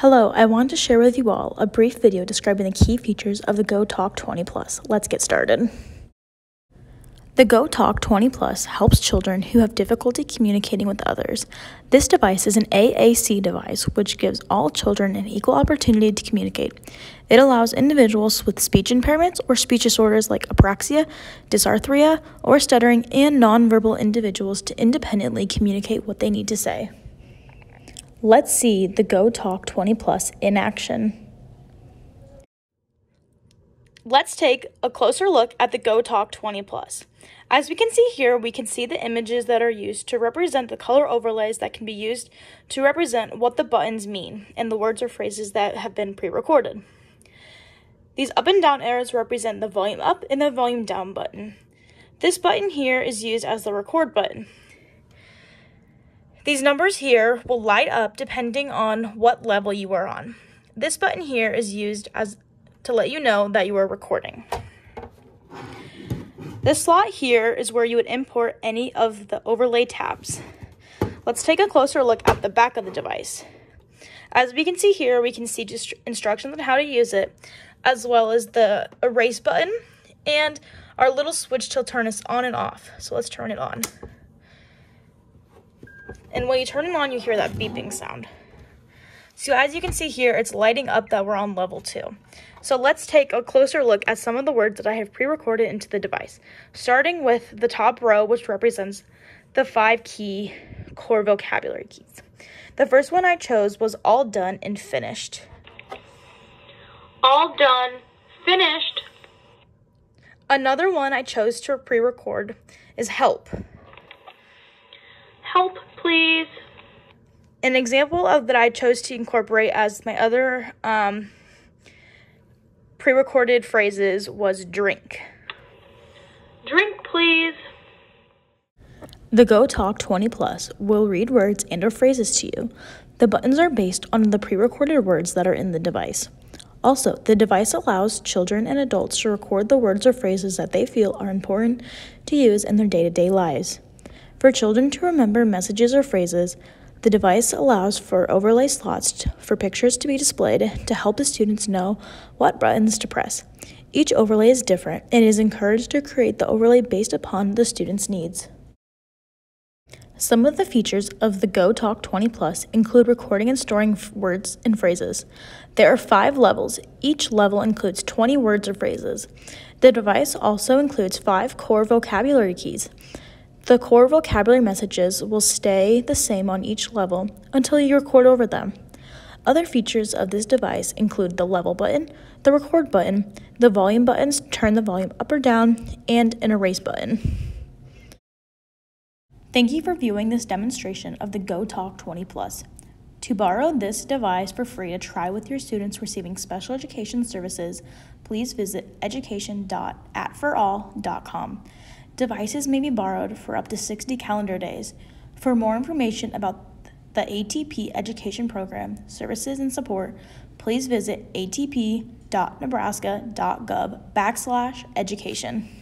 Hello, I want to share with you all a brief video describing the key features of the GoTalk 20 Plus. Let's get started. The GoTalk 20 Plus helps children who have difficulty communicating with others. This device is an AAC device which gives all children an equal opportunity to communicate. It allows individuals with speech impairments or speech disorders like apraxia, dysarthria, or stuttering and nonverbal individuals to independently communicate what they need to say. Let's see the GoTalk 20 Plus in action. Let's take a closer look at the GoTalk 20 Plus. As we can see here, we can see the images that are used to represent the color overlays that can be used to represent what the buttons mean and the words or phrases that have been pre-recorded. These up and down arrows represent the volume up and the volume down button. This button here is used as the record button. These numbers here will light up depending on what level you are on. This button here is used as to let you know that you are recording. This slot here is where you would import any of the overlay tabs. Let's take a closer look at the back of the device. As we can see here, we can see instructions on how to use it, as well as the erase button and our little switch to turn us on and off. So let's turn it on. And when you turn it on, you hear that beeping sound. So as you can see here, it's lighting up that we're on level two. So let's take a closer look at some of the words that I have pre-recorded into the device, starting with the top row, which represents the five key core vocabulary keys. The first one I chose was all done and finished. All done, finished. Another one I chose to pre-record is help. Help, please. An example of that I chose to incorporate as my other um, pre-recorded phrases was drink. Drink, please. The GoTalk 20 Plus will read words and or phrases to you. The buttons are based on the pre-recorded words that are in the device. Also, the device allows children and adults to record the words or phrases that they feel are important to use in their day-to-day lives. For children to remember messages or phrases, the device allows for overlay slots for pictures to be displayed to help the students know what buttons to press. Each overlay is different and is encouraged to create the overlay based upon the student's needs. Some of the features of the GoTalk 20 Plus include recording and storing words and phrases. There are five levels. Each level includes 20 words or phrases. The device also includes five core vocabulary keys. The core vocabulary messages will stay the same on each level until you record over them. Other features of this device include the level button, the record button, the volume buttons turn the volume up or down, and an erase button. Thank you for viewing this demonstration of the GoTalk 20 Plus. To borrow this device for free to try with your students receiving special education services, please visit education.atforall.com. Devices may be borrowed for up to 60 calendar days. For more information about the ATP Education Program, services, and support, please visit atp.nebraska.gov backslash education.